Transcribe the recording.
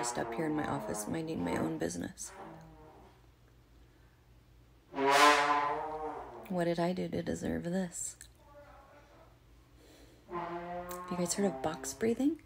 Just up here in my office minding my own business. What did I do to deserve this? Have you guys heard of box breathing?